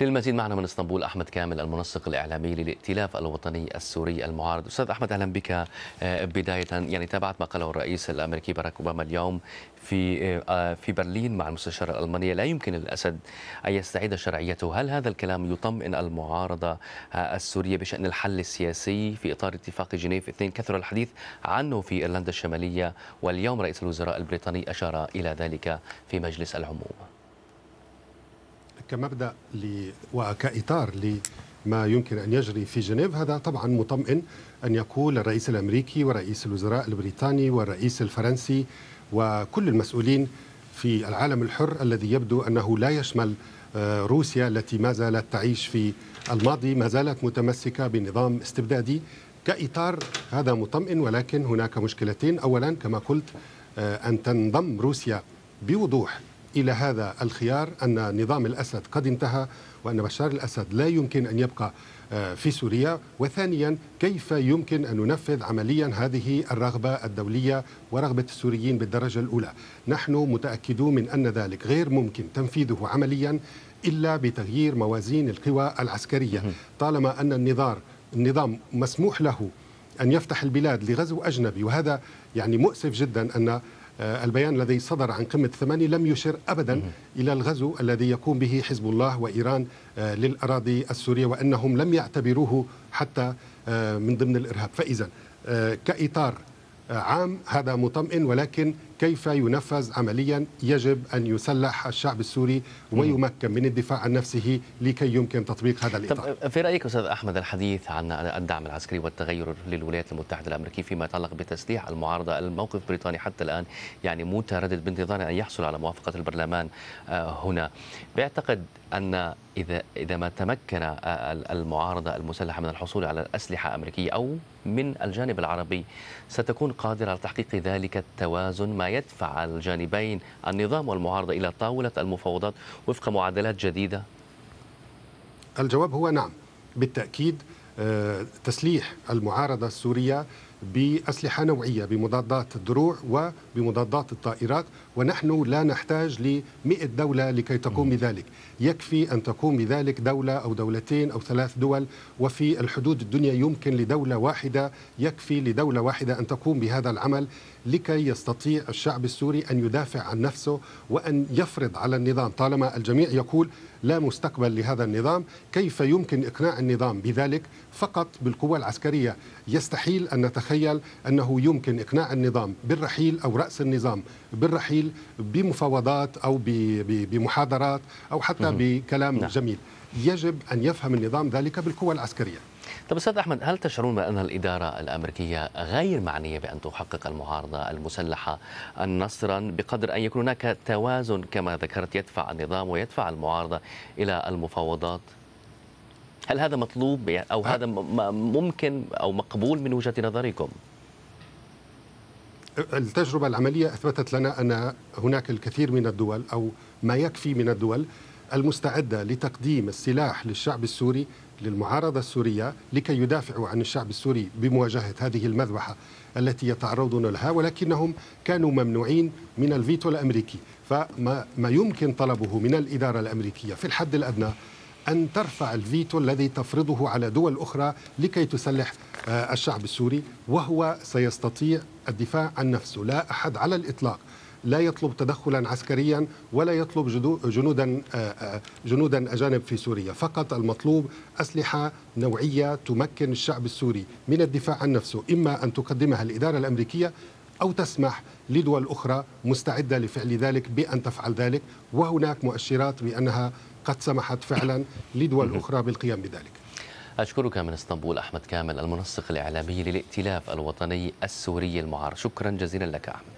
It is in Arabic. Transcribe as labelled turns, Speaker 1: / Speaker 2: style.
Speaker 1: للمزيد معنا من اسطنبول أحمد كامل المنسق الإعلامي للائتلاف الوطني السوري المعارض. أستاذ أحمد أهلا بك. بداية يعني تابعت ما قاله الرئيس الأمريكي باراك أوباما اليوم في في برلين مع المستشاره الالمانيه لا يمكن للأسد أن يستعيد شرعيته. هل هذا الكلام يطمئن المعارضة السورية بشأن الحل السياسي في إطار اتفاق جنيف اثنين كثر الحديث عنه في إيرلندا الشمالية؟ واليوم رئيس الوزراء البريطاني أشار إلى ذلك في مجلس العموم.
Speaker 2: كمبدأ وكإطار لما يمكن أن يجري في جنيف. هذا طبعا مطمئن أن يقول الرئيس الأمريكي ورئيس الوزراء البريطاني والرئيس الفرنسي وكل المسؤولين في العالم الحر الذي يبدو أنه لا يشمل روسيا التي ما زالت تعيش في الماضي ما زالت متمسكة بنظام استبدادي. كإطار هذا مطمئن ولكن هناك مشكلتين. اولا كما قلت أن تنضم روسيا بوضوح إلى هذا الخيار أن نظام الأسد قد انتهى وأن بشار الأسد لا يمكن أن يبقى في سوريا. وثانيا كيف يمكن أن ننفذ عمليا هذه الرغبة الدولية ورغبة السوريين بالدرجة الأولى؟ نحن متأكدون من أن ذلك غير ممكن تنفيذه عمليا إلا بتغيير موازين القوى العسكرية. طالما أن النظام النظام مسموح له أن يفتح البلاد لغزو أجنبي وهذا يعني مؤسف جدا أن البيان الذي صدر عن قمة ثمانية لم يشر أبدا إلى الغزو الذي يقوم به حزب الله وإيران للأراضي السورية وأنهم لم يعتبروه حتى من ضمن الإرهاب. فإذا كإطار عام هذا مطمئن ولكن كيف ينفذ عمليا يجب أن يسلح الشعب السوري ويمكن من الدفاع عن نفسه لكي يمكن تطبيق هذا الإطار.
Speaker 1: طب في رأيك أستاذ أحمد الحديث عن الدعم العسكري والتغير للولايات المتحدة الأمريكية فيما يتعلق بتسليح المعارضة الموقف البريطاني حتى الآن يعني متردد بانتظار أن يحصل على موافقة البرلمان هنا. بيعتقد أن إذا إذا ما تمكن المعارضة المسلحة من الحصول على الأسلحة الأمريكية أو من الجانب العربي ستكون قادرة على تحقيق ذلك التوازن ما يدفع الجانبين النظام والمعارضة إلى طاولة المفاوضات وفق معادلات جديدة؟
Speaker 2: الجواب هو نعم بالتأكيد تسليح المعارضة السورية بأسلحة نوعية بمضادات الدروع وبمضادات الطائرات ونحن لا نحتاج لمئة دولة لكي تقوم بذلك. يكفي أن تقوم بذلك دولة أو دولتين أو ثلاث دول وفي الحدود الدنيا يمكن لدولة واحدة يكفي لدولة واحدة أن تقوم بهذا العمل لكي يستطيع الشعب السوري أن يدافع عن نفسه وأن يفرض على النظام. طالما الجميع يقول لا مستقبل لهذا النظام كيف يمكن إقناع النظام بذلك؟ فقط بالقوة العسكرية. يستحيل أن نتخيل أنه يمكن إقناع النظام بالرحيل أو رأس النظام بالرحيل بمفاوضات أو بمحاضرات أو حتى بكلام نعم. جميل يجب أن يفهم النظام ذلك بالقوة العسكرية
Speaker 1: طب أستاذ أحمد هل تشعرون بأن الإدارة الأمريكية غير معنية بأن تحقق المعارضة المسلحة نصرا بقدر أن يكون هناك توازن كما ذكرت يدفع النظام ويدفع المعارضة إلى المفاوضات؟ هل هذا مطلوب أو هذا ممكن أو مقبول من وجهة نظركم؟
Speaker 2: التجربة العملية أثبتت لنا أن هناك الكثير من الدول أو ما يكفي من الدول المستعدة لتقديم السلاح للشعب السوري للمعارضة السورية لكي يدافعوا عن الشعب السوري بمواجهة هذه المذبحة التي يتعرضون لها ولكنهم كانوا ممنوعين من الفيتو الأمريكي فما ما يمكن طلبه من الإدارة الأمريكية في الحد الأدنى أن ترفع الفيتو الذي تفرضه على دول أخرى لكي تسلح الشعب السوري وهو سيستطيع الدفاع عن نفسه. لا أحد على الإطلاق. لا يطلب تدخلا عسكريا ولا يطلب جنودا جنودا أجانب في سوريا، فقط المطلوب أسلحة نوعية تمكن الشعب السوري من الدفاع عن نفسه، إما أن تقدمها الإدارة الأمريكية أو تسمح لدول أخرى مستعدة لفعل ذلك بأن تفعل ذلك، وهناك مؤشرات بأنها قد سمحت فعلا لدول أخرى بالقيام بذلك.
Speaker 1: أشكرك من إسطنبول أحمد كامل المنسق الإعلامي للائتلاف الوطني السوري المعارض شكرا جزيلا لك أحمد.